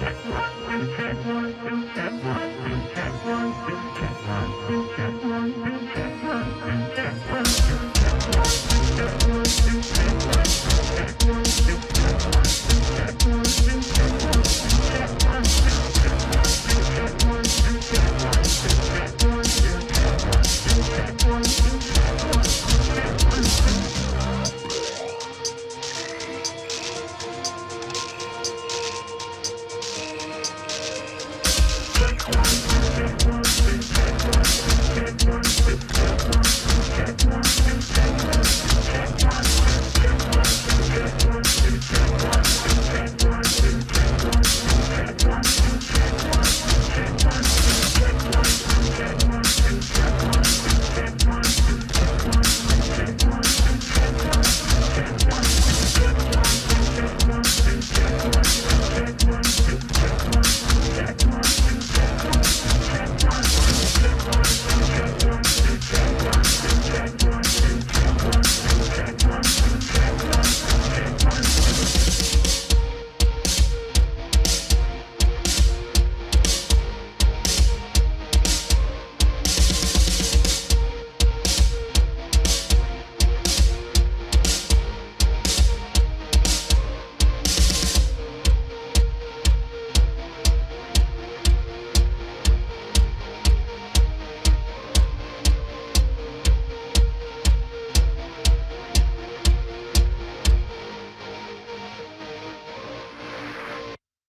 one, two, and one, two, and one.